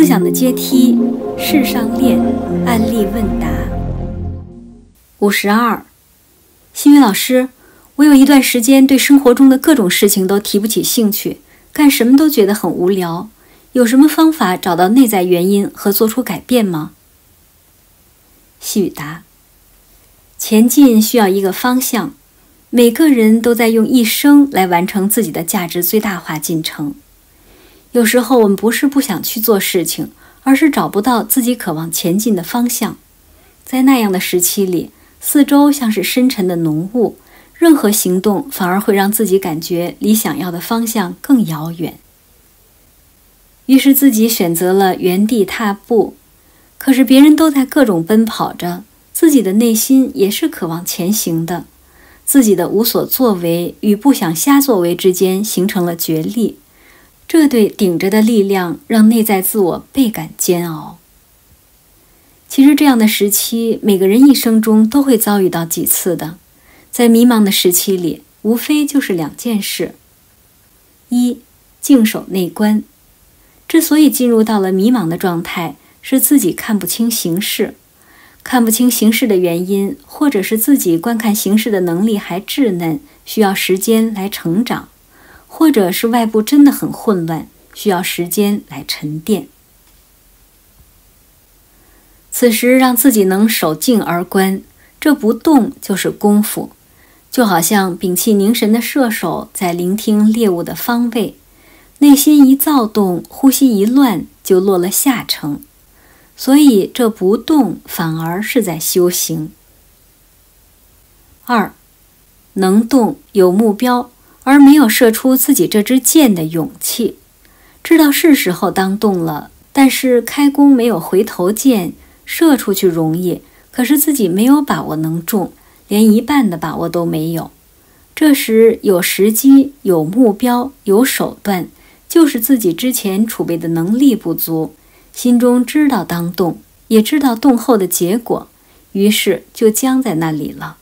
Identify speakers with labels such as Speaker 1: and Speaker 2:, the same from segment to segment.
Speaker 1: 思想的阶梯，世上练，案例问答。五十二，新宇老师，我有一段时间对生活中的各种事情都提不起兴趣，干什么都觉得很无聊。有什么方法找到内在原因和做出改变吗？细雨答：前进需要一个方向，每个人都在用一生来完成自己的价值最大化进程。有时候我们不是不想去做事情，而是找不到自己渴望前进的方向。在那样的时期里，四周像是深沉的浓雾，任何行动反而会让自己感觉离想要的方向更遥远。于是自己选择了原地踏步，可是别人都在各种奔跑着，自己的内心也是渴望前行的。自己的无所作为与不想瞎作为之间形成了角力。这对顶着的力量让内在自我倍感煎熬。其实，这样的时期，每个人一生中都会遭遇到几次的。在迷茫的时期里，无非就是两件事：一，静守内观。之所以进入到了迷茫的状态，是自己看不清形势。看不清形势的原因，或者是自己观看形势的能力还稚嫩，需要时间来成长。或者是外部真的很混乱，需要时间来沉淀。此时让自己能守静而观，这不动就是功夫，就好像屏气凝神的射手在聆听猎物的方位，内心一躁动，呼吸一乱，就落了下乘。所以这不动反而是在修行。二，能动有目标。而没有射出自己这支箭的勇气，知道是时候当动了，但是开弓没有回头箭，射出去容易，可是自己没有把握能中，连一半的把握都没有。这时有时机、有目标、有手段，就是自己之前储备的能力不足，心中知道当动，也知道动后的结果，于是就僵在那里了。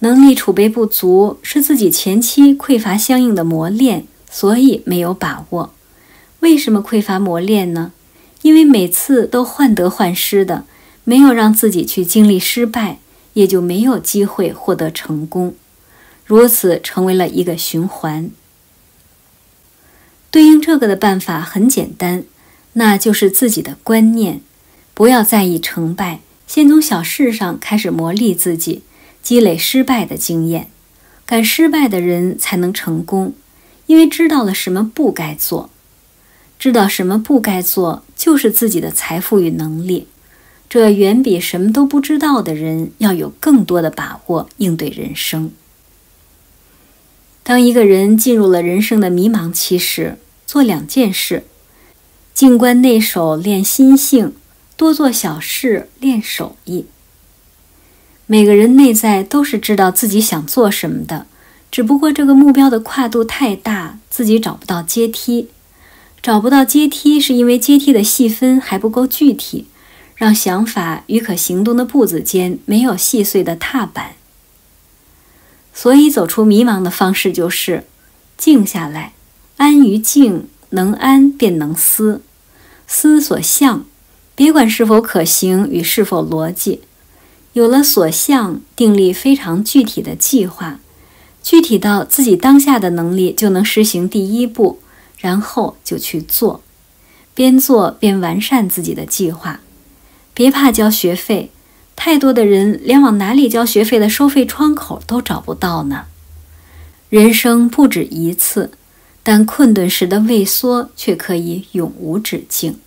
Speaker 1: 能力储备不足，是自己前期匮乏相应的磨练，所以没有把握。为什么匮乏磨练呢？因为每次都患得患失的，没有让自己去经历失败，也就没有机会获得成功，如此成为了一个循环。对应这个的办法很简单，那就是自己的观念，不要在意成败，先从小事上开始磨砺自己。积累失败的经验，敢失败的人才能成功，因为知道了什么不该做，知道什么不该做就是自己的财富与能力，这远比什么都不知道的人要有更多的把握应对人生。当一个人进入了人生的迷茫期时，做两件事：静观内守练心性，多做小事练手艺。每个人内在都是知道自己想做什么的，只不过这个目标的跨度太大，自己找不到阶梯。找不到阶梯，是因为阶梯的细分还不够具体，让想法与可行动的步子间没有细碎的踏板。所以，走出迷茫的方式就是静下来，安于静，能安便能思，思所向，别管是否可行与是否逻辑。有了所向，定力非常具体的计划，具体到自己当下的能力就能实行第一步，然后就去做，边做边完善自己的计划。别怕交学费，太多的人连往哪里交学费的收费窗口都找不到呢。人生不止一次，但困顿时的畏缩却可以永无止境。